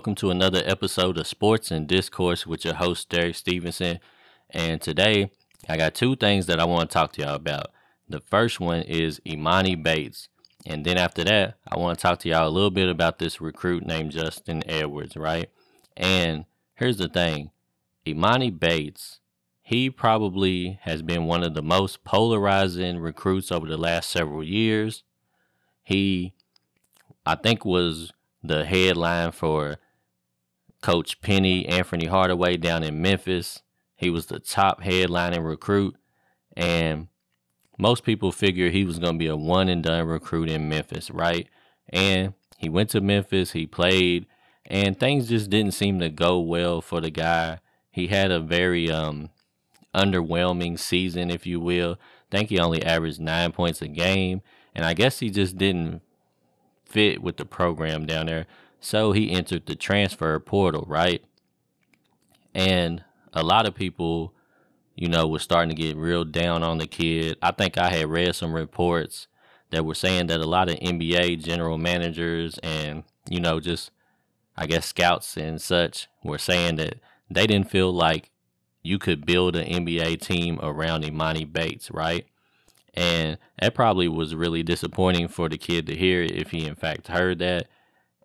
welcome to another episode of Sports and Discourse with your host, Derek Stevenson. And today, I got two things that I want to talk to y'all about. The first one is Emoni Bates. And then after that, I want to talk to y'all a little bit about this recruit named Justin Edwards, right? And here's the thing Emoni Bates, he probably has been one of the most polarizing recruits over the last several years. He, I think, was the headline for Coach Penny Anthony Hardaway down in Memphis. He was the top headlining recruit, and most people figure he was going to be a one and done recruit in Memphis, right? And he went to Memphis, he played, and things just didn't seem to go well for the guy. He had a very um, underwhelming season, if you will. I think he only averaged nine points a game, and I guess he just didn't fit with the program down there. So he entered the transfer portal, right? And a lot of people, you know, was starting to get real down on the kid. I think I had read some reports that were saying that a lot of NBA general managers and, you know, just I guess scouts and such were saying that they didn't feel like you could build an NBA team around Emoni Bates, right? And that probably was really disappointing for the kid to hear if he in fact heard that.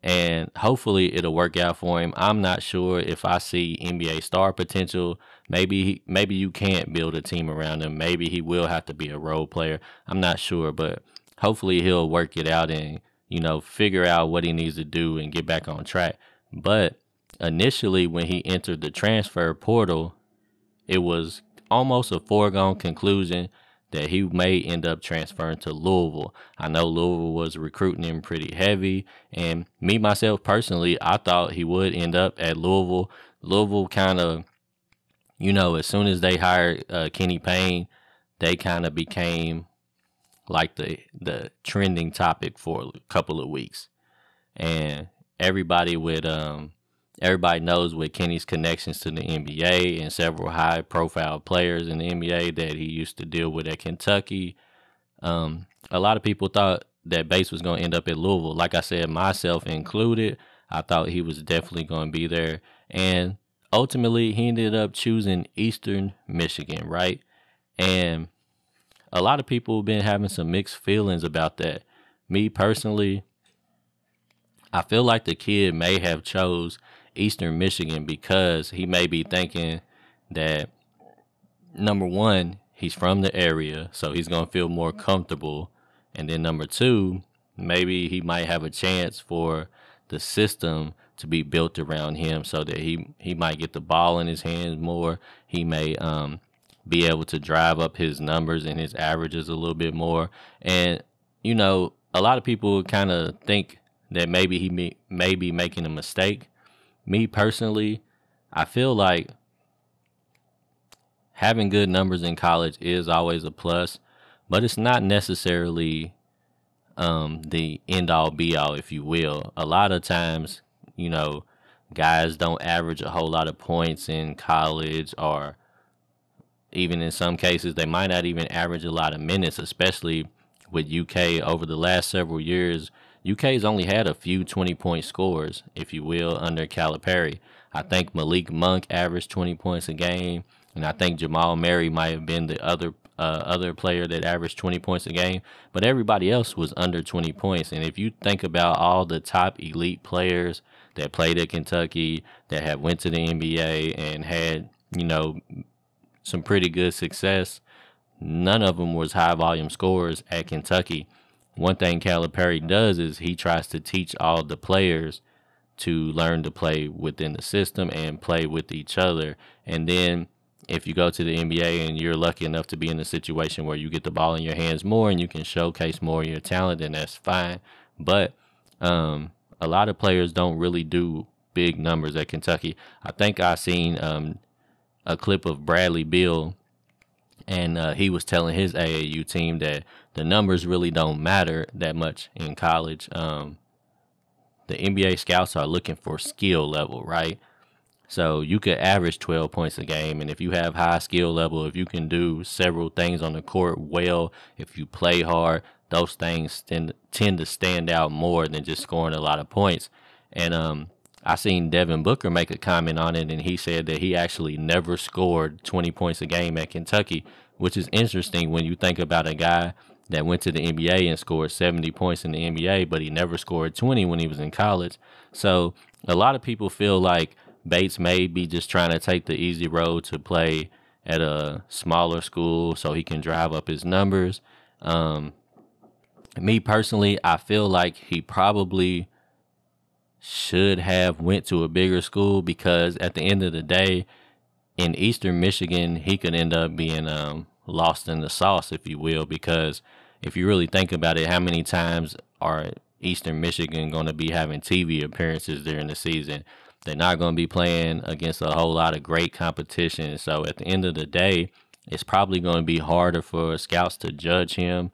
And hopefully it'll work out for him. I'm not sure if I see NBA star potential. Maybe maybe you can't build a team around him. Maybe he will have to be a role player. I'm not sure, but hopefully he'll work it out and you know figure out what he needs to do and get back on track. But initially when he entered the transfer portal, it was almost a foregone conclusion that he may end up transferring to Louisville. I know Louisville was recruiting him pretty heavy, and me myself personally, I thought he would end up at Louisville. Louisville kind of, you know, as soon as they hired uh, Kenny Payne, they kind of became like the the trending topic for a couple of weeks, and everybody would um everybody knows with Kenny's connections to the NBA and several high profile players in the NBA that he used to deal with at Kentucky. Um, a lot of people thought that Bates was going to end up at Louisville. Like I said, myself included, I thought he was definitely going to be there. And ultimately, he ended up choosing Eastern Michigan, right? And a lot of people have been having some mixed feelings about that. Me personally, I feel like the kid may have chose Eastern Michigan because he may be thinking that number one, he's from the area, so he's gonna feel more comfortable. And then number two, maybe he might have a chance for the system to be built around him so that he he might get the ball in his hands more. He may um, be able to drive up his numbers and his averages a little bit more. And you know, a lot of people kind of think that maybe he may, may be making a mistake me personally, I feel like having good numbers in college is always a plus, but it's not necessarily um, the end all be all, if you will. A lot of times, you know, guys don't average a whole lot of points in college, or even in some cases, they might not even average a lot of minutes, especially with UK over the last several years UK's only had a few 20 point scores, if you will, under Calipari. I think Malik Monk averaged 20 points a game, and I think Jamal Murray might have been the other uh, other player that averaged 20 points a game, but everybody else was under 20 points. And if you think about all the top elite players that played at Kentucky, that have went to the NBA and had, you know, some pretty good success, none of them was high volume scorers at Kentucky one thing Calipari does is he tries to teach all the players to learn to play within the system and play with each other. And then if you go to the NBA and you're lucky enough to be in a situation where you get the ball in your hands more and you can showcase more of your talent, then that's fine. But um, a lot of players don't really do big numbers at Kentucky. I think I seen um, a clip of Bradley Beal and uh, he was telling his AAU team that the numbers really don't matter that much in college. Um, the NBA scouts are looking for skill level, right? So you could average 12 points a game, and if you have high skill level, if you can do several things on the court well, if you play hard, those things tend tend to stand out more than just scoring a lot of points. And um, I seen Devin Booker make a comment on it, and he said that he actually never scored 20 points a game at Kentucky, which is interesting when you think about a guy that went to the NBA and scored 70 points in the NBA, but he never scored 20 when he was in college. So a lot of people feel like Bates may be just trying to take the easy road to play at a smaller school so he can drive up his numbers. Um, me personally, I feel like he probably should have went to a bigger school because at the end of the day, in Eastern Michigan, he could end up being um, lost in the sauce, if you will, because if you really think about it, how many times are Eastern Michigan going to be having TV appearances during the season? They're not going to be playing against a whole lot of great competition. So at the end of the day, it's probably going to be harder for scouts to judge him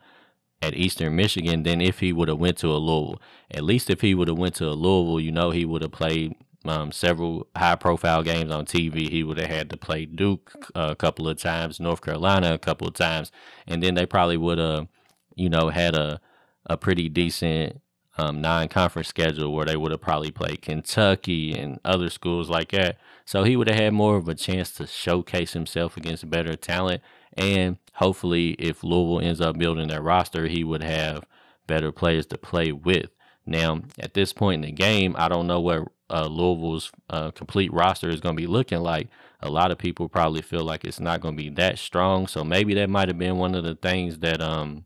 at Eastern Michigan than if he would have went to a Louisville. At least if he would have went to a Louisville, you know, he would have played um, several high-profile games on TV. He would have had to play Duke a couple of times, North Carolina a couple of times, and then they probably would have, you know, had a a pretty decent um, non-conference schedule where they would have probably played Kentucky and other schools like that. So he would have had more of a chance to showcase himself against better talent and hopefully, if Louisville ends up building their roster, he would have better players to play with. Now, at this point in the game, I don't know what uh, Louisville's uh, complete roster is going to be looking like. A lot of people probably feel like it's not going to be that strong. So maybe that might have been one of the things that, um,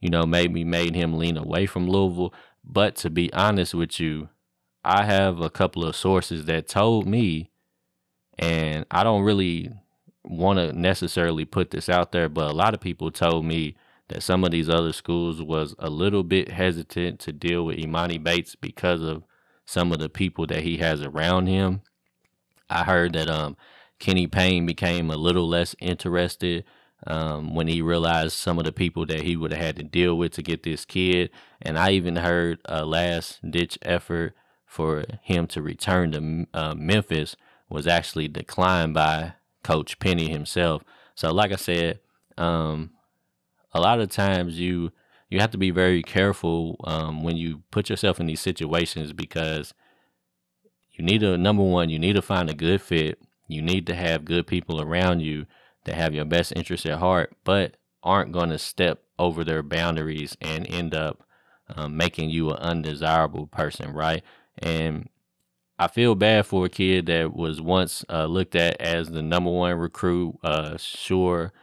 you know, maybe made him lean away from Louisville. But to be honest with you, I have a couple of sources that told me, and I don't really want to necessarily put this out there, but a lot of people told me that some of these other schools was a little bit hesitant to deal with Emoni Bates because of some of the people that he has around him. I heard that um, Kenny Payne became a little less interested um, when he realized some of the people that he would have had to deal with to get this kid. And I even heard a last ditch effort for him to return to uh, Memphis was actually declined by Coach Penny himself. So, like I said, um, a lot of times you you have to be very careful um, when you put yourself in these situations because you need to number one, you need to find a good fit. You need to have good people around you that have your best interest at heart, but aren't going to step over their boundaries and end up um, making you an undesirable person, right? And I feel bad for a kid that was once uh, looked at as the number one recruit, uh, sure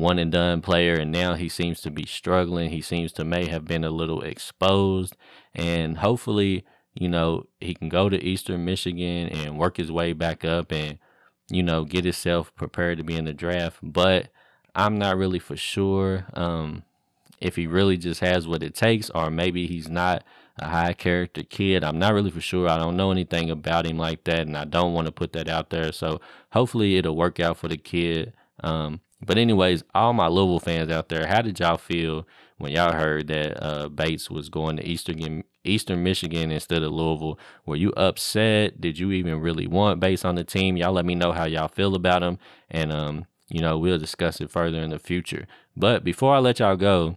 one and done player, and now he seems to be struggling. He seems to may have been a little exposed, and hopefully, you know, he can go to Eastern Michigan and work his way back up, and you know, get himself prepared to be in the draft. But I'm not really for sure um, if he really just has what it takes, or maybe he's not a high character kid. I'm not really for sure. I don't know anything about him like that, and I don't want to put that out there. So hopefully it'll work out for the kid. Um, but anyways, all my Louisville fans out there, how did y'all feel when y'all heard that uh, Bates was going to Eastern Eastern Michigan instead of Louisville? Were you upset? Did you even really want Bates on the team? Y'all let me know how y'all feel about him, and um, you know we'll discuss it further in the future. But before I let y'all go,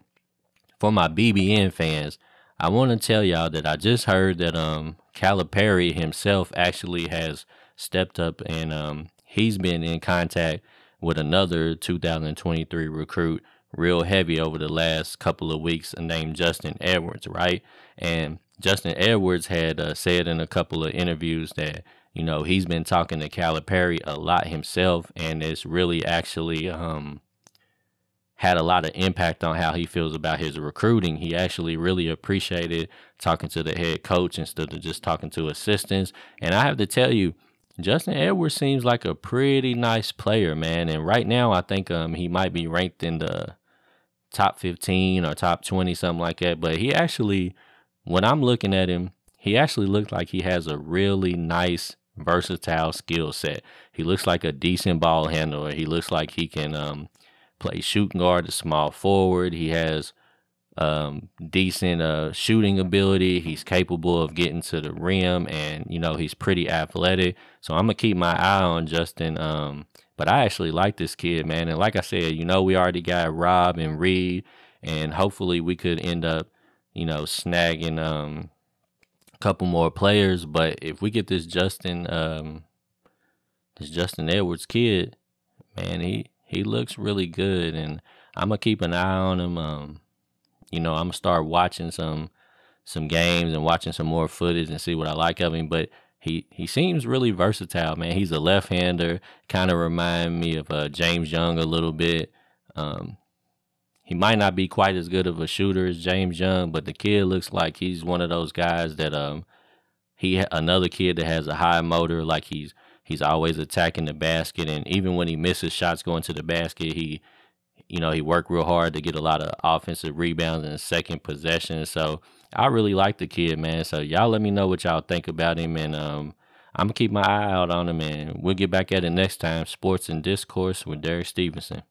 for my BBN fans, I want to tell y'all that I just heard that um Calipari himself actually has stepped up and um he's been in contact with another 2023 recruit real heavy over the last couple of weeks named Justin Edwards, right? And Justin Edwards had uh, said in a couple of interviews that you know he's been talking to Calipari a lot himself, and it's really actually um had a lot of impact on how he feels about his recruiting. He actually really appreciated talking to the head coach instead of just talking to assistants. And I have to tell you, Justin Edwards seems like a pretty nice player, man. And right now, I think um he might be ranked in the top 15 or top 20, something like that. But he actually, when I'm looking at him, he actually looks like he has a really nice, versatile skill set. He looks like a decent ball handler. He looks like he can um plays shooting guard to small forward. He has um, decent uh, shooting ability. He's capable of getting to the rim, and you know he's pretty athletic. So I'm gonna keep my eye on Justin. Um, but I actually like this kid, man. And like I said, you know we already got Rob and Reed, and hopefully we could end up, you know, snagging um, a couple more players. But if we get this Justin, um, this Justin Edwards kid, man, he he looks really good, and I'm gonna keep an eye on him. Um, you know, I'm gonna start watching some some games and watching some more footage and see what I like of him. But he he seems really versatile, man. He's a left hander, kind of remind me of uh, James Young a little bit. Um, he might not be quite as good of a shooter as James Young, but the kid looks like he's one of those guys that um he another kid that has a high motor, like he's he's always attacking the basket, and even when he misses shots going to the basket, he you know he worked real hard to get a lot of offensive rebounds the second possession. So I really like the kid, man. So y'all let me know what y'all think about him, and um, I'm gonna keep my eye out on him, and we'll get back at it next time. Sports and discourse with Derek Stevenson.